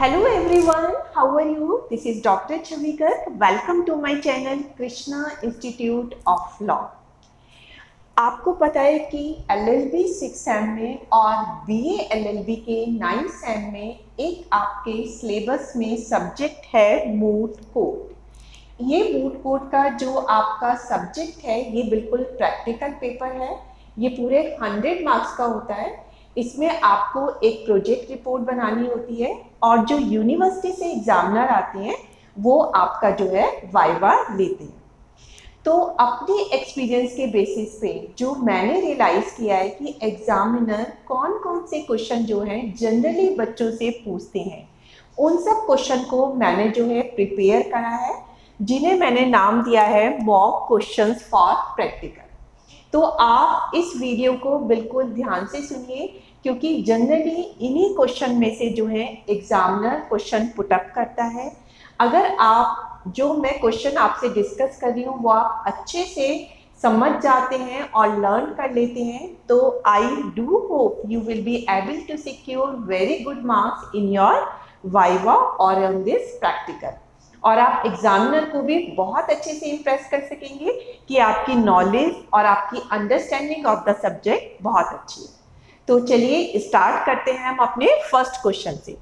Hello everyone, how are you? This is Dr. Chavikar. Welcome to my channel Krishna Institute of Law. आपको पता है कि L L B six sem में और B L L B के ninth sem में एक आपके सिलेबस में सब्जेक्ट है मूड कोड ये मूड कोड का जो आपका सब्जेक्ट है ये बिल्कुल प्रैक्टिकल पेपर है ये पूरे हंड्रेड मार्क्स का होता है इसमें आपको एक प्रोजेक्ट रिपोर्ट बनानी होती है और जो यूनिवर्सिटी से एग्जामिनर आते हैं, वो आपका जो है वाइवा लेते हैं। तो अपने एक्सपीरियंस के बेसिस पे जो मैंने रियलाइज़ किया है कि एग्जामिनर कौन कौन से क्वेश्चन जो हैं जनरली बच्चों से पूछते हैं। उन सब क्वेश्चन को मैंने जो है प्रिपेयर करा है, जिन्हें मैंने नाम दिया है मॉक क्वेश्चंस फॉर प्रैक्टिकल तो आप इस वीडियो को बिल्कुल ध्यान से सुनिए क्योंकि जनरली इन्हीं क्वेश्चन में से जो है एग्जामिनर क्वेश्चन पुटअप करता है। अगर आप, जो मैं क्वेश्चन आपसे डिस्कस कर रही हूँ, वो आप अच्छे से समझ जाते हैं और लर्न कर लेते हैं तो I do hope you will be able to secure very good marks in your viva और ऑन दिस प्रैक्टिकल और आप एग्जामिनर को भी बहुत अच्छे से इम्प्रेस कर सकेंगे कि आपकी नॉलेज और आपकी अंडरस्टैंडिंग ऑफ़ द सब्जेक्ट बहुत अच्छी है। तो चलिए स्टार्ट करते हैं हम अपने फ़र्स्ट क्वेश्चन से।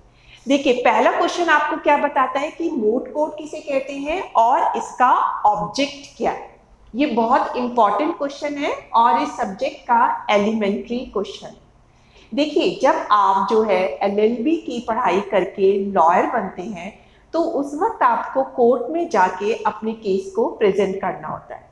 देखिए, पहला क्वेश्चन आपको क्या बताता है कि मोड कोड किसे कहते हैं और इसका ऑब्जेक्ट क्या है? ये बहुत इंपॉर्टेंट क्वेश्चन है और इस सब्जेक्ट का एलिमेंट्री क्वेश्चन देखिए, जब आप जो है एलएलबी की पढ़ाई करके लॉयर बनते हैं तो उस वक्त आपको कोर्ट में जाके अपने केस को प्रेजेंट करना होता है।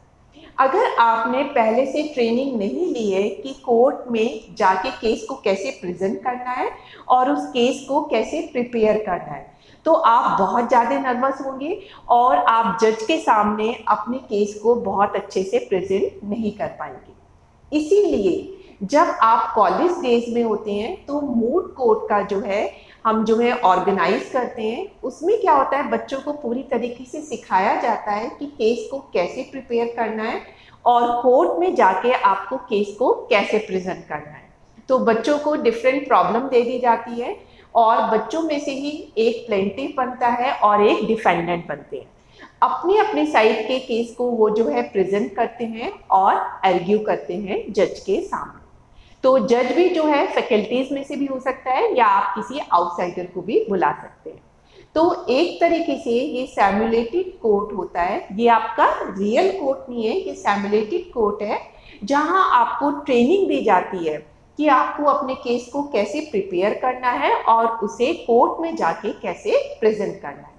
अगर आपने पहले से ट्रेनिंग नहीं ली है कि कोर्ट में जाके केस को कैसे प्रेजेंट करना है और उस केस को कैसे प्रिपेयर करना है तो आप बहुत ज़्यादा नर्वस होंगे और आप जज के सामने अपने केस को बहुत अच्छे से प्रेजेंट नहीं कर पाएँगे। इसीलिए जब आप कॉलेज डेज़ में होते हैं तो मूड कोर्ट का जो है हम जो है ऑर्गेनाइज करते हैं, उसमें क्या होता है, बच्चों को पूरी तरीके से सिखाया जाता है कि केस को कैसे प्रिपेयर करना है और कोर्ट में जाके आपको केस को कैसे प्रेजेंट करना है। तो बच्चों को डिफरेंट प्रॉब्लम दे दी जाती है और बच्चों में से ही एक प्लेंटिव बनता है और एक डिफेंडेंट बनते हैं। अपने अपने साइड के केस को वो जो है प्रेजेंट करते हैं और आर्ग्यू करते हैं जज के सामने। तो जज भी जो है फैकल्टीज में से भी हो सकता है या आप किसी आउटसाइडर को भी बुला सकते हैं। तो एक तरीके से ये सैमुलेटेड कोर्ट होता है। ये आपका रियल कोर्ट नहीं है, ये सैमुलेटेड कोर्ट है, जहाँ आपको ट्रेनिंग दी जाती है कि आपको अपने केस को कैसे प्रिपेयर करना है और उसे कोर्ट में जाके कैसे प्रेजेंट करना है।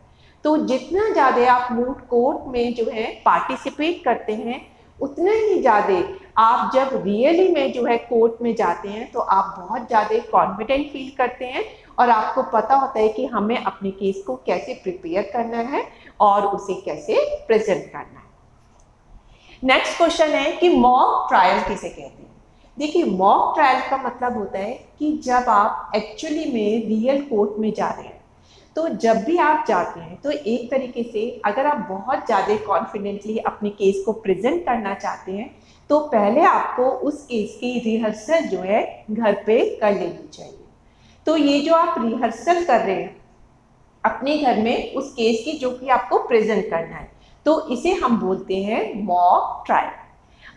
तो जितना ज़्यादा आप मूड कोर्ट में जो है पार्टिसिपेट करते हैं उतना ही ज़्यादा आप जब रियली में जो है कोर्ट में जाते हैं तो आप बहुत ज़्यादा कॉन्फिडेंट फील करते हैं और आपको पता होता है कि हमें अपने केस को कैसे प्रिपेयर करना है और उसे कैसे प्रेजेंट करना है। नेक्स्ट क्वेश्चन है कि मॉक ट्रायल किसे कहते हैं? देखिए मॉक ट्रायल का मतलब होता है कि जब आप एक्चुअली में रियल कोर्ट में जा रहे हैं तो जब भी आप जाते हैं तो एक तरीके से अगर आप बहुत ज़्यादा कॉन्फिडेंटली अपने केस को प्रेजेंट करना चाहते हैं तो पहले आपको उस केस की रिहर्सल जो है, घर पे कर लेनी चाहिए। तो ये जो आप रिहर्सल कर रहे हैं, अपने घर में उस केस की जो कि आपको प्रेजेंट करना है तो इसे हम बोलते हैं मॉक ट्रायल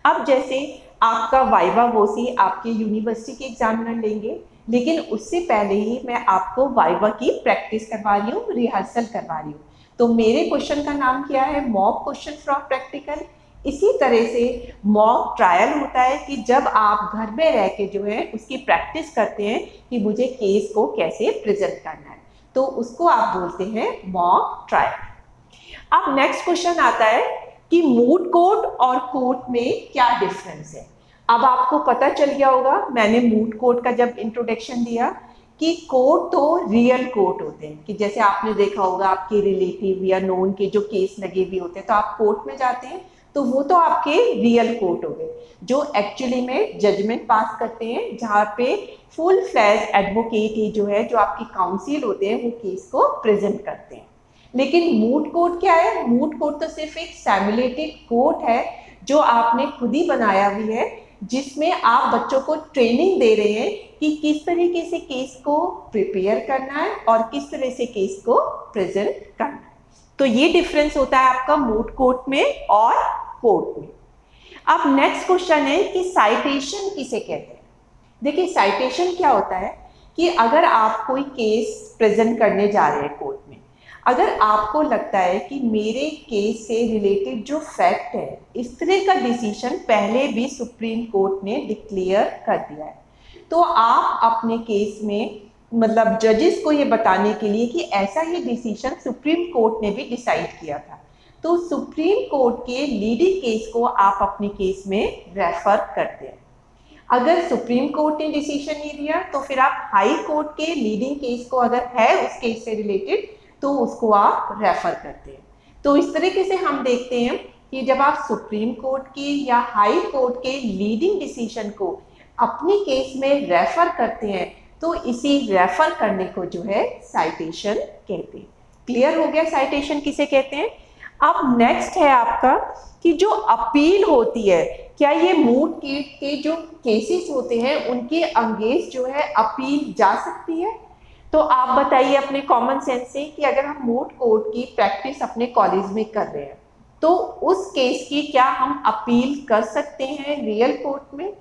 अब जैसे आपका वाइवा वोसी आपके यूनिवर्सिटी के एग्जामिनर लेंगे लेकिन उससे पहले ही मैं आपको वाइवा की प्रैक्टिस करवा रही हूँ, रिहर्सल करवा रही हूँ। तो मेरे क्वेश्चन का नाम क्या है? Mock question from practical. इसी तरह से मॉक ट्रायल होता है कि जब आप घर में रह के जो है उसकी प्रैक्टिस करते हैं कि मुझे केस को कैसे प्रेजेंट करना है। तो उसको आप बोलते हैं मॉक ट्रायल। अब नेक्स्ट क्वेश्चन आता है कि मूड कोर्ट और कोर्ट में क्या डिफरेंस है? अब आपको पता चल गया होगा, मैंने मूड कोर्ट का जब इंट्रोडक्शन दिया कि कोर्ट तो रियल कोर्ट होते हैं। कि जैसे आपने देखा होगा, आपके रिलेटिव या नोन के जो केस लगे भी होते हैं तो आप कोर्ट में जाते हैं तो वो तो आपके रियल कोर्ट हो गए। जो एक्चुअली में जजमेंट पास करते हैं, जहाँ पे फुल फ्लैज एडवोकेट ही जो है, जो आपकी काउंसिल होते हैं, वो केस को प्रेजेंट करते हैं। लेकिन मूड कोर्ट क्या है? मूड कोर्ट तो सिर्फ़ एक सैमुलेटेड कोर्ट है, जो आपने खुद ही बनाया हुई है जिसमें आप बच्चों को ट्रेनिंग दे रहे हैं कि किस तरीके से केस को प्रिपेयर करना है और किस तरह से केस को प्रेजेंट करना है। तो ये डिफरेंस होता है आपका मूड कोर्ट में और कोर्ट में। अब नेक्स्ट क्वेश्चन है कि साइटेशन किसे कहते हैं? देखिए साइटेशन क्या होता है कि अगर आप कोई केस प्रेजेंट करने जा रहे हैं कोर्ट में अगर आपको लगता है कि मेरे केस से रिलेटेड जो फैक्ट है, इस तरह का डिसीज़न पहले भी सुप्रीम कोर्ट ने डिक्लेयर कर दिया है। तो आप अपने केस में मतलब जजेस को ये बताने के लिए कि ऐसा ही डिसीज़न सुप्रीम कोर्ट ने भी डिसाइड किया था। तो सुप्रीम कोर्ट के लीडिंग केस को आप अपने केस में रेफर करते हैं अगर सुप्रीम कोर्ट ने डिसीज़न नहीं दिया तो फिर आप हाई कोर्ट के लीडिंग केस को अगर है उस केस से रिलेटेड तो उसको आप रेफर करते हैं। तो इस तरीके से हम देखते हैं कि जब आप सुप्रीम कोर्ट के या हाई कोर्ट के लीडिंग डिसीज़न को अपने केस में रेफर करते हैं तो इसी रेफर करने को जो है साइटेशन कहते हैं। क्लियर हो गया साइटेशन किसे कहते हैं? अब नेक्स्ट है आपका कि जो अपील होती है क्या ये मूड के, के जो केसेस होते हैं उनके अंगेज जो है अपील जा सकती है? तो आप बताइए अपने कॉमन सेंस से कि अगर हम मोट कोर्ट की प्रैक्टिस अपने कॉलेज में कर रहे हैं तो उस केस की क्या हम अपील कर सकते हैं रियल कोर्ट में?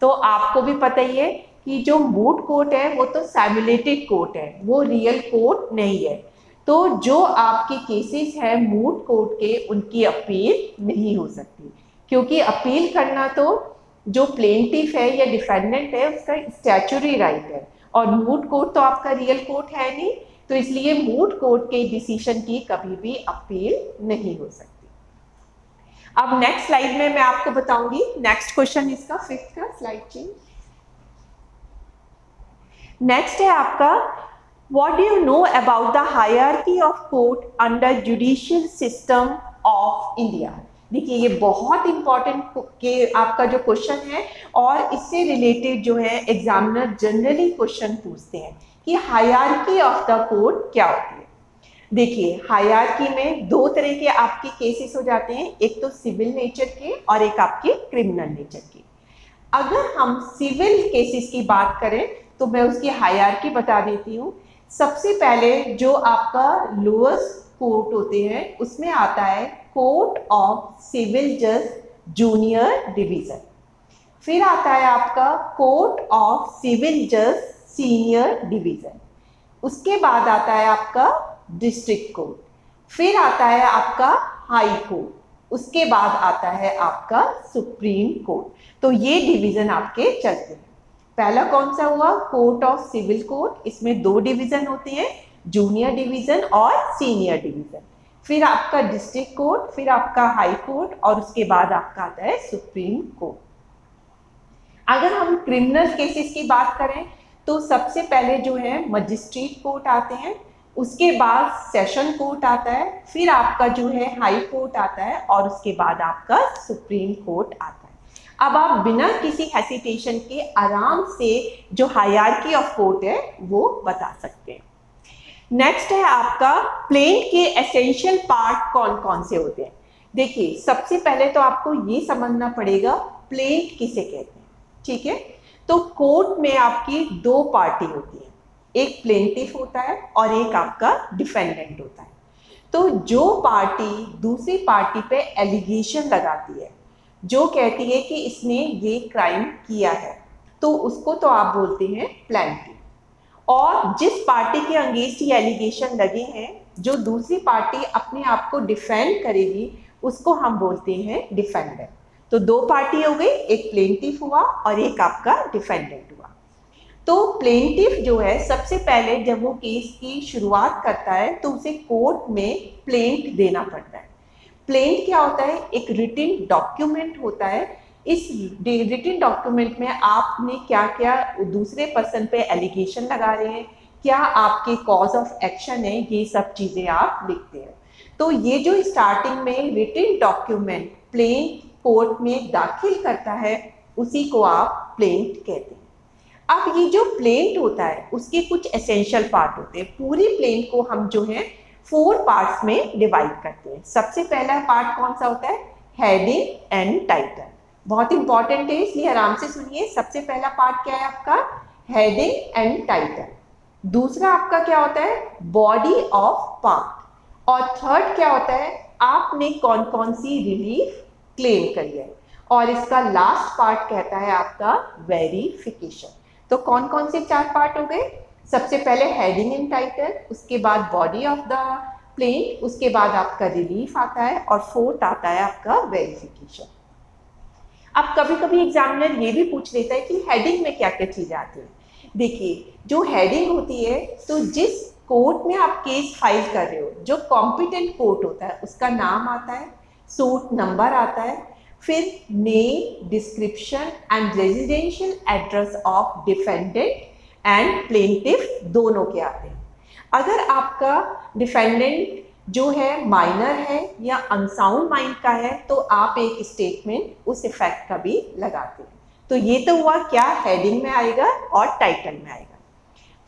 तो आपको भी पता ही है कि जो मूड कोर्ट है, वो तो सैमुलेटेड कोर्ट है, वो रियल कोर्ट नहीं है। तो जो आपके केसेस है मूड कोर्ट के, उनकी अपील नहीं हो सकती। क्योंकि अपील करना तो जो प्लेंटिफ है या डिफेंडेंट है, उसका स्टैचुरी राइट है। और मूड कोर्ट तो आपका रियल कोर्ट है नहीं तो इसलिए मूड कोर्ट के डिसीज़न की कभी भी अपील नहीं हो सकती। अब नेक्स्ट स्लाइड में मैं आपको बताऊँगी नेक्स्ट क्वेश्चन इसका फिफ्थ का स्लाइड चेंज नेक्स्ट है आपका, what do you know about the hierarchy of court under judicial system of India? देखिए, ये बहुत इंपॉर्टेंट के आपका जो क्वेश्चन है और इससे रिलेटेड जो है एग्जामिनर जनरली क्वेश्चन पूछते हैं कि हायरकी ऑफ़ द कोर्ट क्या होती है? देखिए हायरकी में दो तरह के आपके केसेस हो जाते हैं, एक तो सिविल नेचर के और एक आपके क्रिमिनल नेचर के। अगर हम सिविल केसेस की बात करें तो मैं उसकी हायरकी बता देती हूँ। सबसे पहले जो आपका लोअर्स कोर्ट होते हैं, उसमें आता है कोर्ट ऑफ़ सिविल जज जूनियर डिवीज़न। फिर आता है आपका कोर्ट ऑफ़ सिविल जज सीनियर डिवीज़न। उसके बाद आता है आपका डिस्ट्रिक्ट कोर्ट। फिर आता है आपका हाई कोर्ट। उसके बाद आता है आपका सुप्रीम कोर्ट। तो ये डिवीज़न आपके चलते हैं। पहला कौन सा हुआ? Court of civil court. इसमें दो डिवीज़न होते हैं। जूनियर डिवीज़न और सीनियर डिवीज़न फिर आपका डिस्ट्रिक्ट कोर्ट फिर आपका हाई कोर्ट और उसके बाद आपका आता है सुप्रीम कोर्ट अगर हम क्रिमिनल केसेस की बात करें तो सबसे पहले जो है मजिस्ट्रेट कोर्ट आते हैं, उसके बाद सेशन कोर्ट आता है, फिर आपका जो है हाई कोर्ट आता है और उसके बाद आपका सुप्रीम कोर्ट आता है. अब आप बिना किसी हेसिटेशन के आराम से जो हायरकी ऑफ़ कोर्ट है, वो बता सकते हैं. नेक्स्ट है आपका प्लेन के एसेंशियल पार्ट कौन कौन से होते हैं? देखिए, सबसे पहले तो आपको ये समझना पड़ेगा प्लेन किसे कहते हैं? ठीक है? तो कोर्ट में आपकी दो पार्टी होती है। एक प्लेंटिफ होता है और एक आपका डिफेंडेंट होता है। तो जो पार्टी दूसरी पार्टी पे एलिगेशन लगाती है, जो कहती है कि इसने ये क्राइम किया है तो उसको तो आप बोलते हैं प्लेंटिफ और जिस पार्टी के अंगेंस्ट ये एलिगेशन लगे हैं, जो दूसरी पार्टी अपने आप को डिफेंड करेगी, उसको हम बोलते हैं डिफेंडर तो दो पार्टी हो गई, एक प्लेंटिफ हुआ और एक आपका डिफेंडेंट हुआ. तो प्लेंटिफ जो है, सबसे पहले जब वो केस की शुरुआत करता है तो उसे कोर्ट में प्लेंट देना पड़ता है. प्लेंट क्या होता है? एक रिटिन डॉक्यूमेंट होता है इस रिटिन डॉक्यूमेंट में आपने क्या क्या दूसरे पर्सन पे एलिगेशन लगा रहे हैं? क्या आपके कॉज ऑफ़ एक्शन है? ये सब चीज़ें आप लिखते हैं। तो ये जो स्टार्टिंग में रिटिन डॉक्यूमेंट प्लेन कोर्ट में दाखिल करता है, उसी को आप प्लेंट कहते हैं। अब ये जो प्लेंट होता है, उसके कुछ एसेंशियल पार्ट होते हैं। पूरी प्लेंट को हम जो है फोर पार्ट्स में डिवाइड करते हैं। सबसे पहला पार्ट कौन सा होता है? हेडिंग एंड टाइटल बहुत इंपॉर्टेंट है, इसलिए आराम से सुनिए। सबसे पहला पार्ट क्या है आपका? हेडिंग एंड टाइटल दूसरा आपका क्या होता है? बॉडी ऑफ़ पार्ट और थर्ड क्या होता है? आपने कौन कौन सी रिलीफ क्लेम करी है? और इसका लास्ट पार्ट कहता है आपका वेरिफिकेशन तो कौन कौन से चार पार्ट हो गए? सबसे पहले हेडिंग एंड टाइटल उसके बाद बॉडी ऑफ़ द प्लेन उसके बाद आपका रिलीफ आता है, और फोर्थ आता है आपका वेरिफिकेशन अब कभी कभी एग्जामिनर ये भी पूछ लेता है कि हेडिंग में क्या क्या चीज़ें आती हैं। देखिए, जो हेडिंग होती है तो जिस कोर्ट में आप केस फ़ाइल कर रहे हो, जो कॉम्पिटेंट कोर्ट होता है, उसका नाम आता है सूट नंबर आता है, फिर name description and residential address of defendant and plaintiff दोनों के आते हैं। अगर आपका डिफेंडेंट जो है माइनर है या अनसाउंड माइंड का है तो आप एक स्टेटमेंट उस इफ़ेक्ट का भी लगाते हैं। तो ये तो हुआ क्या? हेडिंग में आएगा और टाइटल में आएगा।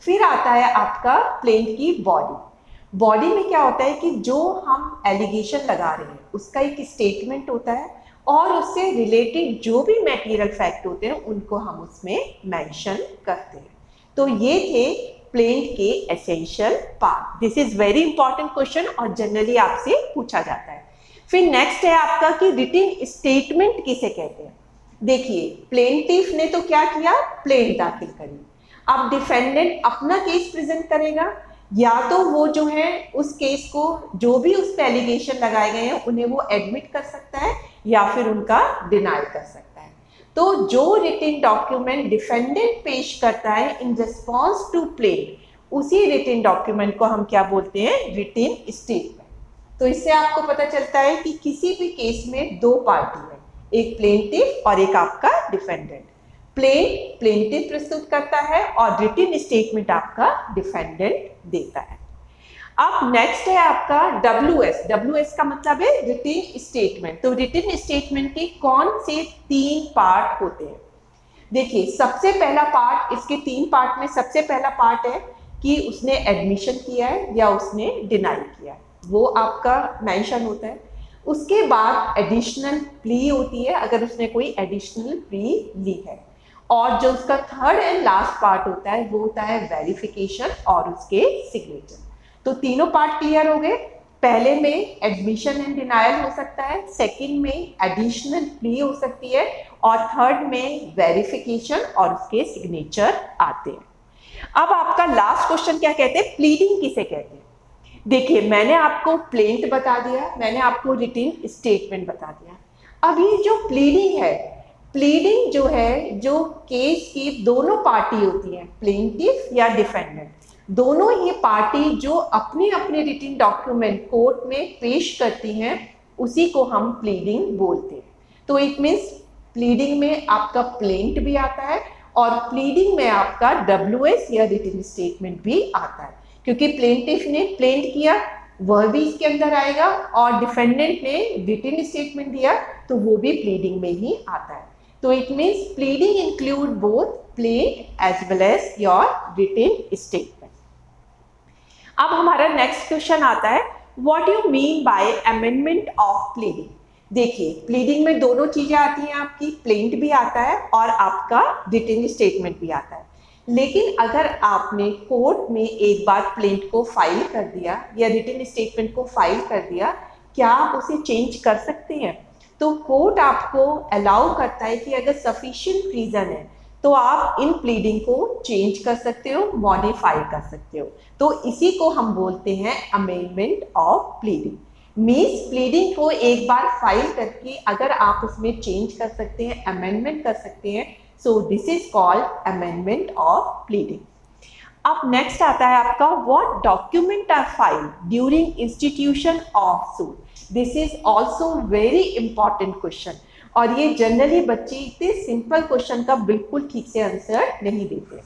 फिर आता है आपका प्लेन की बॉडी बॉडी में क्या होता है कि जो हम एलिगेशन लगा रहे हैं, उसका एक स्टेटमेंट होता है और उससे रिलेटेड जो भी मेटीरियल फैक्ट होते हैं, उनको हम उसमें मेंशन करते हैं। तो ये थे प्लेन के essential part this is very important question और जनरली आपसे पूछा जाता है। फिर नेक्स्ट है आपका कि रिटिन स्टेटमेंट किसे कहते हैं? देखिए प्लेंटिफ ने तो क्या किया? प्लेन दाखिल करी। अब डिफेंडेंट अपना केस प्रेजेंट करेगा, या तो वो जो है उस केस को, जो भी उस पर एलिगेशन लगाए गए हैं, उन्हें वो एडमिट कर सकता है, या फिर उनका डिनाई कर सकता है। तो जो रिटिन डॉक्यूमेंट डिफेंडेंट पेश करता है इन रिस्पॉन्स टू प्लेन उसी रिटिन डॉक्यूमेंट को हम क्या बोलते हैं? रिटिन स्टेटमेंट तो इससे आपको पता चलता है कि किसी भी केस में दो पार्टी है, एक प्लेंटिव और एक आपका डिफेंडेंट प्लेन प्लेंटिव प्रस्तुत करता है और रिटिन स्टेटमेंट आपका डिफेंडेंट देता है। अब नेक्स्ट है आपका डब्ल्यू एस डब्ल्यू एस का मतलब है रिटिन स्टेटमेंट तो रिटिन स्टेटमेंट के कौन से तीन पार्ट होते हैं? देखिए, सबसे पहला पार्ट इसके तीन पार्ट में सबसे पहला पार्ट है कि उसने एडमिशन किया है या उसने डिनाई किया है। वो आपका मेंशन होता है। उसके बाद एडिशनल प्ली होती है, अगर उसने कोई एडिशनल प्ली ली है। और जो उसका थर्ड एंड लास्ट पार्ट होता है, वो होता है वेरिफिकेशन और उसके सिग्नेचर तो तीनों पार्ट क्लियर हो गए। पहले में एडमिशन एंड डिनायल हो सकता है सेकंड में एडिशनल प्ली हो सकती है, और थर्ड में वेरिफिकेशन और उसके सिग्नेचर आते हैं। अब आपका लास्ट क्वेश्चन क्या कहते हैं? प्लीडिंग किसे कहते हैं? देखिए, मैंने आपको प्लेंट बता दिया, मैंने आपको रिटिन स्टेटमेंट बता दिया। अब ये जो प्लीडिंग है प्लीडिंग जो है, जो केस की दोनों पार्टी होती है प्लेंटिव या डिफेंडेंट दोनों ही पार्टी जो अपने अपने रिटिन डॉक्यूमेंट कोर्ट में पेश करती हैं, उसी को हम प्लीडिंग बोलते हैं। तो इट मीन्स प्लीडिंग में आपका प्लेंट भी आता है और प्लीडिंग में आपका डब्ल्यूएस या रिटिन स्टेटमेंट भी आता है। क्योंकि प्लेंटिफ ने प्लेंट किया वह भी इसके अंदर आएगा और डिफेंडेंट ने रिटिन स्टेटमेंट दिया तो वो भी प्लीडिंग में ही आता है। तो it means pleading include both plaint as well as your written statement अब हमारा नेक्स्ट क्वेश्चन आता है what you mean by amendment of pleading देखिए प्लीडिंग में दोनों चीज़ें आती हैं आपकी प्लेंट भी आता है और आपका रिटर्न स्टेटमेंट भी आता है। लेकिन अगर आपने कोर्ट में एक बार प्लेंट को फ़ाइल कर दिया या रिटर्न स्टेटमेंट को फ़ाइल कर दिया, क्या आप उसे चेंज कर सकते हैं? तो कोर्ट आपको अलाउ करता है कि अगर सफिशियंट रीज़न है तो आप इन प्लीडिंग को चेंज कर सकते हो मॉडिफाई कर सकते हो। तो इसी को हम बोलते हैं amendment of pleading means pleading को एक बार फ़ाइल करके अगर आप उसमें चेंज कर सकते हैं अमेंडमेंट कर सकते हैं so this is called amendment of pleading अब नेक्स्ट आता है आपका what document are file during institution of suit this is also very important question और ये जनरली बच्चे इतने सिंपल क्वेश्चन का बिल्कुल ठीक से आंसर नहीं देते।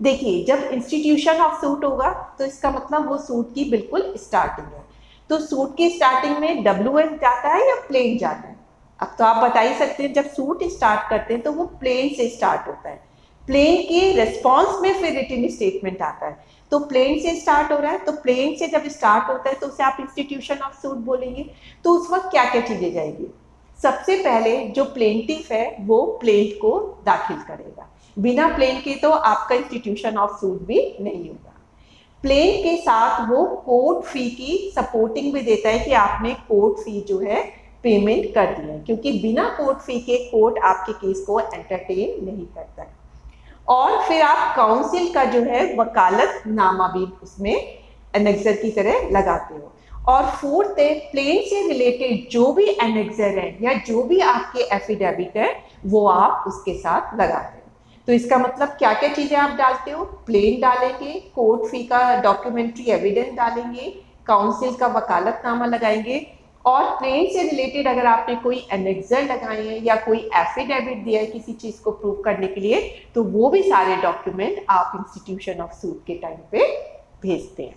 देखिए, जब इंस्टीट्यूशन ऑफ़ सूट होगा तो इसका मतलब वो सूट की बिल्कुल स्टार्टिंग है। तो सूट की स्टार्टिंग में डब्ल्यू एस जाता है या प्लेन जाता है? अब तो आप बता ही सकते हैं, जब सूट स्टार्ट करते हैं तो वो प्लेन से स्टार्ट होता है। प्लेन के रिस्पॉन्स में फिर रिटर्न स्टेटमेंट आता है। तो प्लेन से स्टार्ट हो रहा है तो प्लेन से जब स्टार्ट होता है तो उसे आप इंस्टीट्यूशन ऑफ़ सूट बोलेंगे। तो उस वक्त क्या क्या चीज़ें जाएगी? सबसे पहले जो प्लेंटिफ है, वो प्लेंट को दाखिल करेगा। बिना प्लेन के तो आपका इंस्टीट्यूशन ऑफ़ सूट भी नहीं होगा। प्लेन के साथ वो कोर्ट फ़ी की सपोर्टिंग भी देता है कि आपने कोर्ट फ़ी जो है पेमेंट कर दी है। क्योंकि बिना कोर्ट फ़ी के कोर्ट आपके केस को एंटरटेन नहीं करता है। और फिर आप काउंसिल का जो है वकालत नामा भी उसमें एनेक्सर की तरह लगाते हो। और फोर्थ है प्लेन से रिलेटेड जो भी एनेक्सर है या जो भी आपके एफिडेविट है, वो आप उसके साथ लगाते हो। तो इसका मतलब क्या क्या चीज़ें आप डालते हो? प्लेन डालेंगे कोर्ट फ़ी का डॉक्यूमेंट्री एविडेंस डालेंगे काउंसिल का वकालतनामा लगाएँगे और प्लेन से रिलेटेड अगर आपने कोई एनेक्सर लगाए हैं या कोई एफिडेविट दिया है किसी चीज़ को प्रूव करने के लिए तो वो भी सारे डॉक्यूमेंट आप इंस्टीट्यूशन ऑफ़ सूट के टाइम पे भेजते हैं।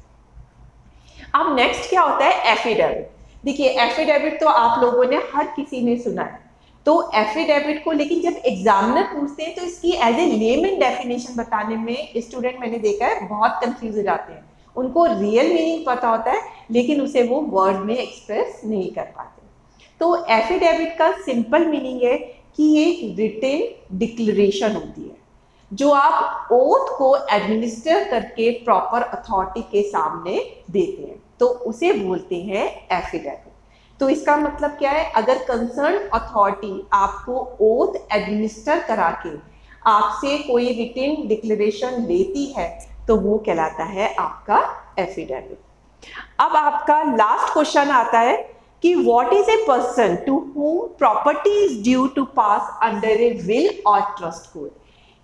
अब नेक्स्ट क्या होता है? एफिडेविट देखिए एफिडेविट तो आप लोगों ने हर किसी ने सुना है। तो एफिडेविट को लेकिन जब एग्जामिनर पूछते हैं तो इसकी एज ए लेमन डेफिनेशन बताने में स्टूडेंट मैंने देखा है, बहुत कंफ्यूज हो जाते हैं। उनको रियल मीनिंग पता होता है, लेकिन उसे वो वर्ड में एक्सप्रेस नहीं कर पाते। तो एफिडेविट का सिंपल मीनिंग है कि ये रिटेन डिक्लेरेशन होती है। जो आप ओथ को एडमिनिस्टर करके प्रॉपर अथॉरिटी के सामने देते हैं तो उसे बोलते हैं एफिडेविट तो इसका मतलब क्या है? अगर कंसर्न अथॉरिटी आपको ओथ एडमिनिस्टर करा के आपसे कोई रिटेन डिक्लेरेशन लेती है तो वो कहलाता है आपका एफिडेविट अब आपका लास्ट क्वेश्चन आता है कि what is a person to whom property is due to pass under a will और ट्रस्ट कोड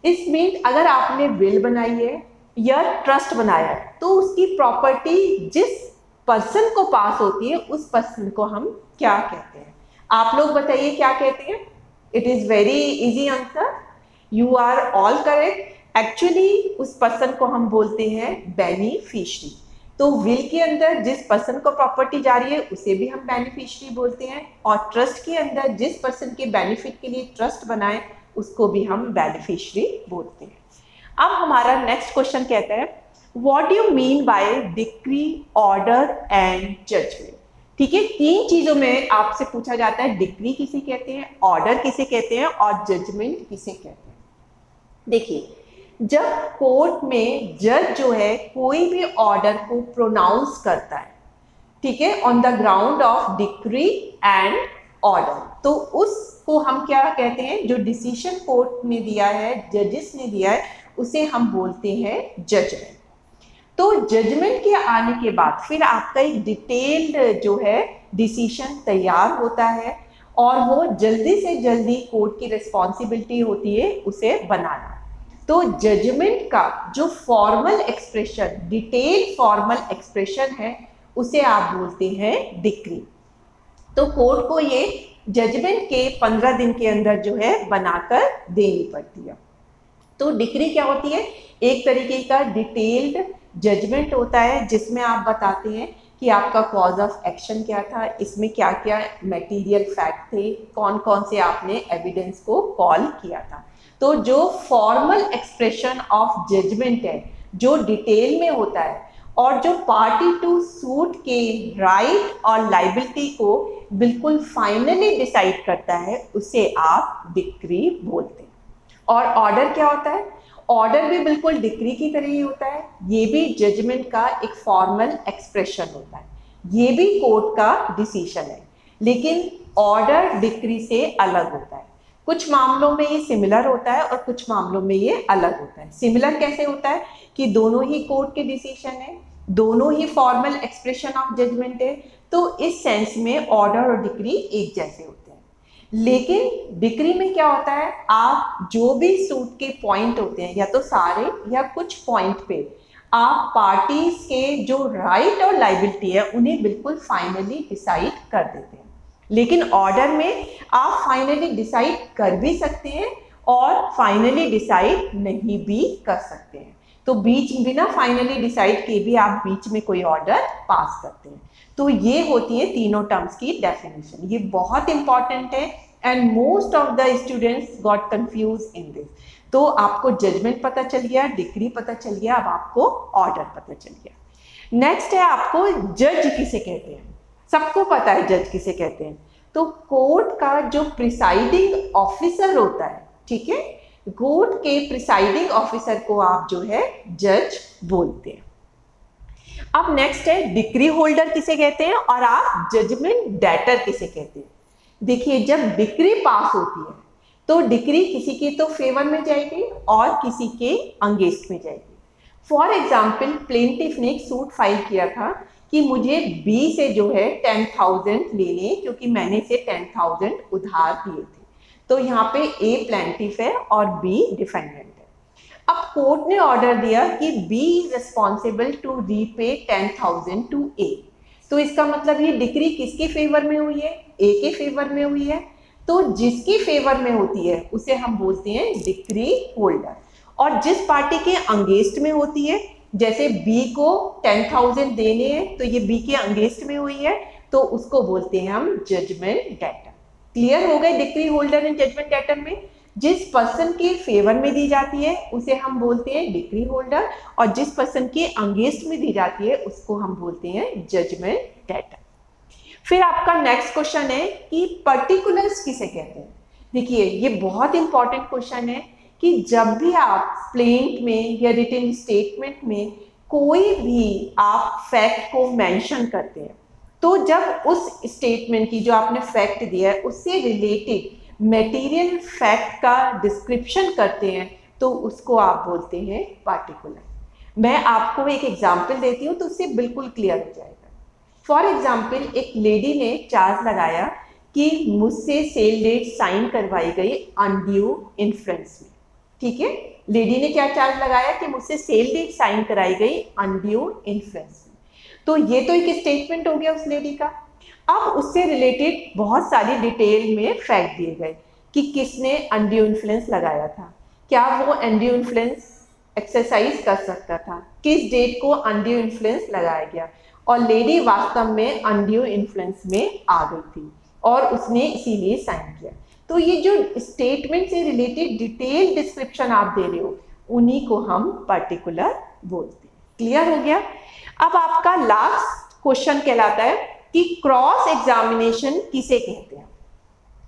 इस मीन अगर आपने विल बनाई है, या ट्रस्ट बनाया है तो उसकी प्रॉपर्टी जिस पर्सन को पास होती है, उस पर्सन को हम क्या कहते हैं? आप लोग बताइए क्या कहते हैं? It is very easy answer you are all correct actually उस पर्सन को हम बोलते हैं बेनिफिशरी तो विल के अंदर जिस पर्सन को प्रॉपर्टी जा रही है, उसे भी हम बेनिफिशरी बोलते हैं। और ट्रस्ट के अंदर जिस पर्सन के बेनिफिट के लिए ट्रस्ट बनाए उसको भी हम बेनिफिशरी बोलते हैं। अब हमारा नेक्स्ट क्वेश्चन कहता है what you mean by decree order and judgment ठीक है, तीन चीज़ों में आपसे पूछा जाता है डिक्री किसे कहते हैं ऑर्डर किसे कहते हैं और जजमेंट किसे कहते हैं। देखिए, जब कोर्ट में जज जो है, कोई भी ऑर्डर को प्रोनाउंस करता है, ठीक है on the ground of decree and order तो उसको हम क्या कहते हैं? जो डिसीशन कोर्ट ने दिया है जजेस ने दिया है, उसे हम बोलते हैं जजमेंट तो जजमेंट के आने के बाद फिर आपका एक डिटेल्ड जो है डिसीशन तैयार होता है और वो जल्दी से जल्दी कोर्ट की रिस्पॉन्सिबिलिटी होती है, उसे बनाना. तो जजमेंट का जो formal expression detail formal expression है, उसे आप बोलते हैं डिक्री तो कोर्ट को ये जजमेंट के पंद्रह दिन के अंदर जो है बनाकर देनी पड़ती है। तो डिक्री क्या होती है? एक तरीके का डिटेल्ड जजमेंट होता है, जिसमें आप बताते हैं कि आपका कॉज ऑफ़ एक्शन क्या था, इसमें क्या क्या मटेरियल फैक्ट थे कौन कौन से आपने एविडेंस को कॉल किया था। तो जो फॉर्मल एक्सप्रेशन ऑफ़ जजमेंट है, जो डिटेल में होता है और जो पार्टी टू सूट के राइट और लाइबिलिटी को बिल्कुल फाइनली डिसाइड करता है, उसे आप डिक्री बोलते हैं। और ऑर्डर क्या होता है? ऑर्डर भी बिल्कुल डिक्री की तरह ही होता है। ये भी जजमेंट का एक फॉर्मल एक्सप्रेशन होता है। ये भी कोर्ट का डिसीज़न है। लेकिन ऑर्डर डिक्री से अलग होता है। कुछ मामलों में ये सिमिलर होता है और कुछ मामलों में ये अलग होता है। सिमिलर कैसे होता है? कि दोनों ही कोर्ट के डिसीज़न है, दोनों ही फॉर्मल एक्सप्रेशन ऑफ़ जजमेंट है तो इस सेंस में ऑर्डर और डिक्री एक जैसे होते हैं। लेकिन डिग्री में क्या होता है, आप जो भी सूट के पॉइंट होते हैं, या तो सारे, या कुछ पॉइंट पे, आप पार्टीज़ के जो राइट और लाइबिलिटी है, उन्हें बिल्कुल फाइनली डिसाइड कर देते हैं। लेकिन ऑर्डर में आप फाइनली डिसाइड कर भी सकते हैं, और फाइनली डिसाइड नहीं भी कर सकते हैं। तो बीच बिना फाइनली डिसाइड किए भी आप बीच में कोई ऑर्डर पास करते हैं। तो ये होती है तीनों टर्म्स की डेफिनेशन ये बहुत इंपॉर्टेंट है and most of the students got confuse in this तो आपको जजमेंट पता चल गया डिग्री पता चल गया, अब आपको ऑर्डर पता चल गया। नेक्स्ट है आपको जज किसे कहते हैं। सबको पता है जज किसे कहते हैं। तो कोर्ट का जो प्रिसाइडिंग ऑफिसर होता है, ठीक है? कोर्ट के प्रिसाइडिंग ऑफिसर को आप जो है जज बोलते हैं। अब नेक्स्ट है डिक्री होल्डर किसे कहते हैं और आप जजमेंट डेटर किसे कहते हैं। देखिए, जब डिक्री पास होती है तो डिक्री किसी के तो फेवर में जाएगी और किसी के अंगेस्ट में जाएगी। फॉर एग्ज़ाम्पल प्लेंटिफ ने एक सूट फ़ाइल किया था कि मुझे बी से जो है टेन थाउज़ेंड लेने क्योंकि मैंने इसे टेन थाउज़ेंड उधार दिए थे। तो यहाँ पे ए प्लेंटिफ है और बी डिफेंडेंट है। अब कोर्ट ने ऑर्डर दिया कि B is responsible to repay ten thousand to A तो इसका मतलब ये डिग्री किसके फेवर में हुई है? ए के फेवर में हुई है। तो जिसकी फेवर में होती है, उसे हम बोलते हैं डिक्री होल्डर। और जिस पार्टी के अंगेस्ट में होती है, जैसे बी को टेन थाउज़ेंड देने हैं तो ये बी के अंगेस्ट में हुई है तो उसको बोलते हैं हम जजमेंट डेटर क्लियर हो गए decree holder and judgment debtor में? जिस पर्सन के फेवर में दी जाती है, उसे हम बोलते हैं डिक्री होल्डर और जिस पर्सन के अंगेस्ट में दी जाती है, उसको हम बोलते हैं जजमेंट डेटर फिर आपका नेक्स्ट क्वेश्चन है कि पर्टिकुलर्स किसे कहते हैं? देखिए, ये बहुत इंपॉर्टेंट क्वेश्चन है कि जब भी आप प्लेंट में या रिटर्न स्टेटमेंट में कोई भी आप फैक्ट को मेंशन करते हैं तो जब उस स्टेटमेंट की जो आपने फैक्ट दिया है, उससे रिलेटेड मटेरियल फैक्ट का डिस्क्रिप्शन करते हैं तो उसको आप बोलते हैं पार्टिकुलर मैं आपको एक एग्ज़ाम्पल देती हूँ तो उससे बिल्कुल क्लियर हो जाएगा. फॉर एग्ज़ाम्पल एक लेडी ने चार्ज लगाया कि मुझसे सेल डेट साइन करवाई गई अनड्यू इन्फ्लुएंस में. ठीक है? लेडी ने क्या चार्ज लगाया कि मुझसे सेल डेट साइन कराई गई अनड्यू इन्फ्लुएंस तो ये तो एक स्टेटमेंट हो गया उस लेडी का। अब उससे रिलेटेड बहुत सारी डिटेल में फैक्ट दिए गए कि किसने अनड्यू इन्फ्लुएंस लगाया था। क्या वो अनड्यू इन्फ्लुएंस एक्सरसाइज कर सकता था? किस डेट को अनड्यू इन्फ्लुएंस लगाया गया? और लेडी वास्तव में अंडियो इन्फ्लुएंस में आ गई थी और उसने इसीलिए साइन किया। तो ये जो स्टेटमेंट से रिलेटेड डिटेल डिस्क्रिप्शन आप दे रहे हो, उन्हीं को हम पर्टिकुलर बोलते हैं। क्लियर हो गया? अब आपका लास्ट क्वेश्चन कहलाता है कि क्रॉस एग्जामिनेशन किसे कहते हैं?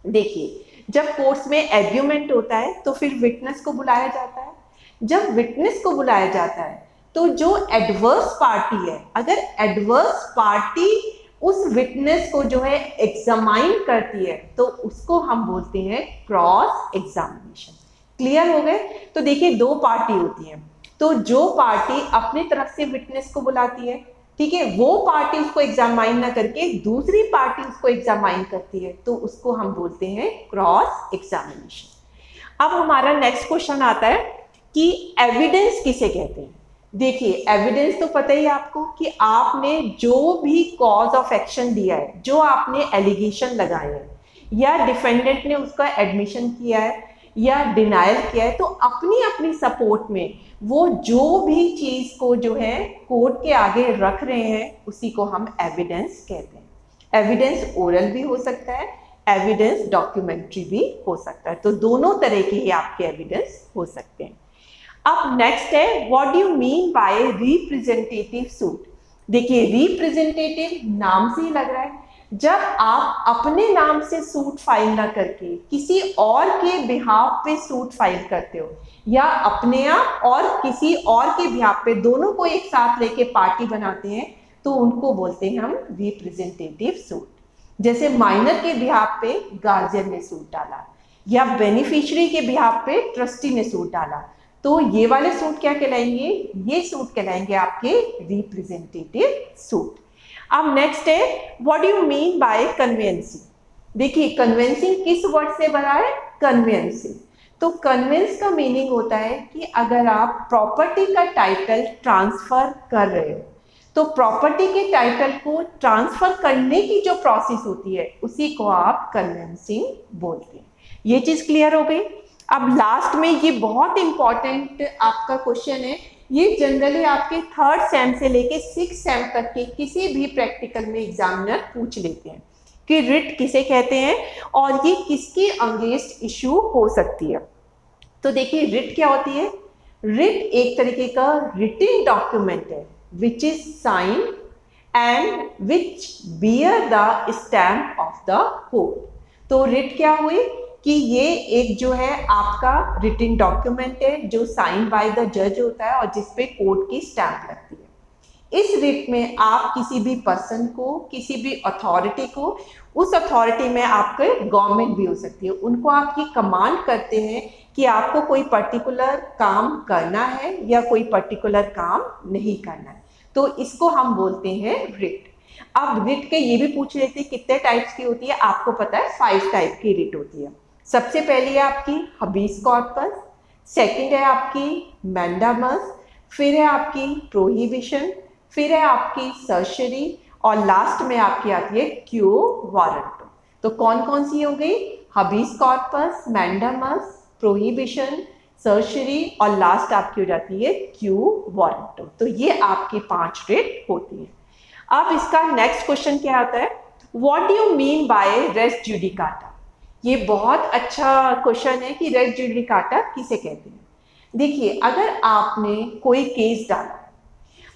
देखिए, जब कोर्स में एग्यूमेंट होता है तो फिर विटनेस को बुलाया जाता है। जब विटनेस को बुलाया जाता है तो जो एडवर्स पार्टी है, अगर एडवर्स पार्टी उस विटनेस को जो है एग्जामाइन करती है तो उसको हम बोलते हैं क्रॉस एग्जामिनेशन क्लियर हो गए? तो देखिए, दो पार्टी होती है। तो जो पार्टी अपनी तरफ़ से विटनेस को बुलाती है, ठीक है, वो पार्टी उसको एग्जामाइन ना करके दूसरी पार्टी उसको एग्जामाइन करती है तो उसको हम बोलते हैं क्रॉस एग्जामिनेशन अब हमारा नेक्स्ट क्वेश्चन आता है कि एविडेंस किसे कहते हैं? देखिए एविडेंस तो पता ही आपको कि आपने जो भी कॉज ऑफ़ एक्शन दिया है, जो आपने एलिगेशन लगाए हैं, या डिफेंडेंट ने उसका एडमिशन किया है, या डिनाइल किया है तो अपनी अपनी सपोर्ट में वो जो भी चीज़ को जो है कोर्ट के आगे रख रहे हैं, उसी को हम एविडेंस कहते हैं। एविडेंस ओरल भी हो सकता है एविडेंस डॉक्यूमेंट्री भी हो सकता है। तो दोनों तरह के ही आपके एविडेंस हो सकते हैं। अब नेक्स्ट है what you mean by representative suit देखिए रिप्रेजेंटेटिव नाम से ही लग रहा है। जब आप अपने नाम से सूट फ़ाइल ना करके किसी और के बिहाव पे सूट फ़ाइल करते हो, या अपने आप और किसी और के बिहाव पे दोनों को एक साथ लेके पार्टी बनाते हैं तो उनको बोलते हैं हम रिप्रेजेंटेटिव सूट जैसे माइनर के बिहाव पे गार्जियन ने सूट डाला, या बेनिफिशियरी के बिहाव पे ट्रस्टी ने सूट डाला तो ये वाले सूट क्या कहलाएँगे? ये सूट कहलाएँगे आपके रिप्रेजेंटेटिव सूट अब नेक्स्ट है what do you mean by conveyancing देखिए कन्वेंसिंग किस वर्ड से बना है? कन्वेंसिंग तो कन्वेंस का मीनिंग होता है कि अगर आप प्रॉपर्टी का टाइटल ट्रांसफ़र कर रहे हो तो प्रॉपर्टी के टाइटल को ट्रांसफ़र करने की जो प्रोसेस होती है, उसी को आप कन्वेंसिंग बोलते हैं। ये चीज़ क्लियर हो गई? अब लास्ट में ये बहुत इंपॉर्टेंट आपका क्वेश्चन है ये जनरली आपके थर्ड सेम से लेके सिक्स सेम तक के किसी भी प्रैक्टिकल में एग्जामिनर पूछ लेते हैं कि रिट किसे कहते हैं और ये किसकी अंगेस्ट इशू हो सकती है। तो देखिए रिट क्या होती है? रिट एक तरीके का रिटिन डॉक्यूमेंट है which is sign and which bear the stamp of the court तो रिट क्या हुई? कि ये एक जो है आपका रिटिन डॉक्यूमेंट है, जो साइन बाय द जज होता है और जिसपे कोर्ट की स्टैंप लगती है। इस रिट में आप किसी भी पर्सन को, किसी भी अथॉरिटी को, उस अथॉरिटी में आपके गवर्नमेंट भी हो सकती है। उनको आप ये कमांड करते हैं कि आपको कोई पर्टिकुलर काम करना है या कोई पर्टिकुलर काम नहीं करना है। तो इसको हम बोलते हैं रिट अब रिट के ये भी पूछ लेते हैं, कितने टाइप्स की होती है? आपको पता है फाइव टाइप की रिट होती है। सबसे पहली है आपकी हबीस कॉर्पस सेकंड है आपकी मैंडामस फिर है आपकी प्रोहिबिशन फिर है आपकी सर्शरी और लास्ट में आपकी आती है क्यू वारंट तो कौन कौन सी हो गई? Habeas corpus mandamus prohibition certiorari और लास्ट आपकी हो जाती है क्यू वारंट तो ये आपकी पाँच रेट होती है. अब इसका नेक्स्ट क्वेश्चन क्या आता है? What do mean by res judicata ये बहुत अच्छा क्वेश्चन है कि रेड रेस्ट जुडिकाटा किसे कहते हैं? देखिए, अगर आपने कोई केस डाला,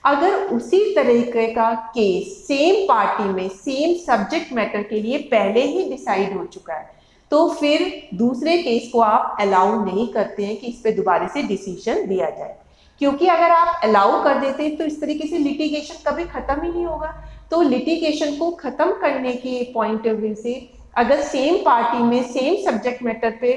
अगर उसी तरीके का केस सेम पार्टी में सेम सब्जेक्ट मैटर के लिए पहले ही डिसाइड हो चुका है तो फिर दूसरे केस को आप अलाउ नहीं करते हैं कि इस पर दोबारा से डिसीज़न दिया जाए। क्योंकि अगर आप अलाउ कर देते हैं तो इस तरीके से लिटिगेशन कभी ख़त्म ही नहीं होगा। तो लिटिगेशन को ख़त्म करने के पॉइंट ऑफ़ व्यू से अगर सेम पार्टी में सेम सब्जेक्ट मैटर पे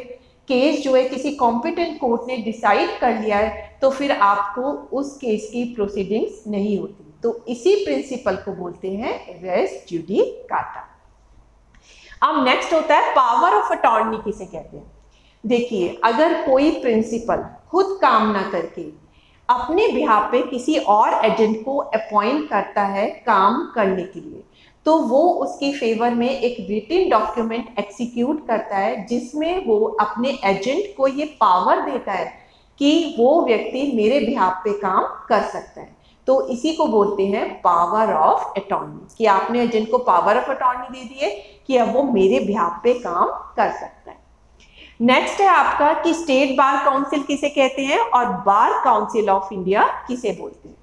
केस जो है किसी कॉम्पिटेंट कोर्ट ने डिसाइड कर लिया है तो फिर आपको उस केस की प्रोसीडिंग्स नहीं होती। तो इसी प्रिंसिपल को बोलते हैं रेस जुडी काटा अब नेक्स्ट होता है पावर ऑफ़ अटॉर्नी किसे कहते हैं? देखिए, अगर कोई प्रिंसिपल खुद काम ना करके अपने बिहार पे किसी और एजेंट को अपॉइंट करता है काम करने के लिए तो वो उसके फेवर में एक रिटिन डॉक्यूमेंट एक्सिक्यूट करता है, जिसमें वो अपने एजेंट को ये पावर देता है कि वो व्यक्ति मेरे बिहार पे काम कर सकता है। तो इसी को बोलते हैं पावर ऑफ़ अटॉर्नी कि आपने एजेंट को पावर ऑफ़ अटॉर्नी दे दी है कि अब वो मेरे बिहार पे काम कर सकता है। नेक्स्ट है आपका कि स्टेट बार काउंसिल किसे कहते हैं और बार काउंसिल ऑफ़ इंडिया किसे बोलते हैं।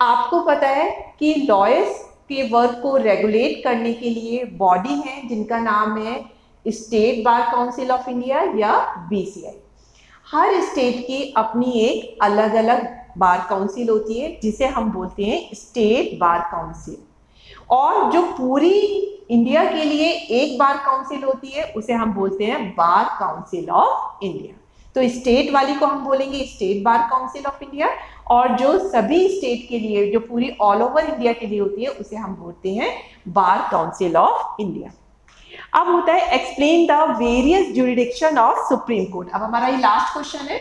आपको पता है कि लॉयर्स के वर्क को रेगुलेट करने के लिए बॉडी है, जिनका नाम है state bar council of India या बीसीआई हर स्टेट की अपनी एक अलग अलग बार काउंसिल होती है, जिसे हम बोलते हैं स्टेट बार काउंसिल और जो पूरी इंडिया के लिए एक बार काउंसिल होती है, उसे हम बोलते हैं बार काउंसिल ऑफ़ इंडिया तो स्टेट वाली को हम बोलेंगे State Bar Council of India और जो सभी स्टेट के लिए, जो पूरी ऑल ओवर इंडिया के लिए होती है, उसे हम बोलते हैं बार काउंसिल ऑफ़ इंडिया अब होता है explain the various jurisdiction of Supreme Court अब हमारा ये लास्ट क्वेश्चन है।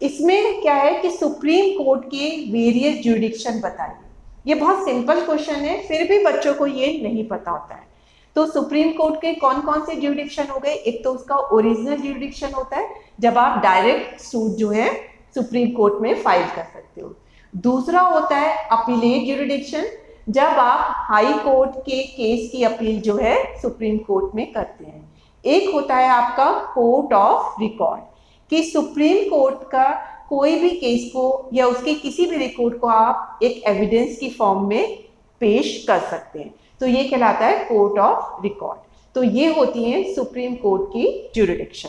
इसमें क्या है कि सुप्रीम कोर्ट के वेरियस जुरिडिक्शन बताइए। ये बहुत सिंपल क्वेश्चन है, फिर भी बच्चों को ये नहीं पता होता है। तो सुप्रीम कोर्ट के कौन कौन से ज्यूडिक्शन हो गए? एक तो उसका ओरिजिनल ज्यूडिक्शन होता है, जब आप डायरेक्ट सूट जो है सुप्रीम कोर्ट में फ़ाइल कर सकते हो। दूसरा होता है अपीलेट ज्यूडिक्शन जब आप हाई कोर्ट के केस की अपील जो है सुप्रीम कोर्ट में करते हैं। एक होता है आपका कोर्ट ऑफ़ रिकॉर्ड कि सुप्रीम कोर्ट का कोई भी केस को या उसके किसी भी रिकॉर्ड को आप एक एविडेंस की फॉर्म में पेश कर सकते हैं। तो ये कहलाता है कोर्ट ऑफ़ रिकॉर्ड तो ये होती है सुप्रीम कोर्ट की जुरिडिक्शन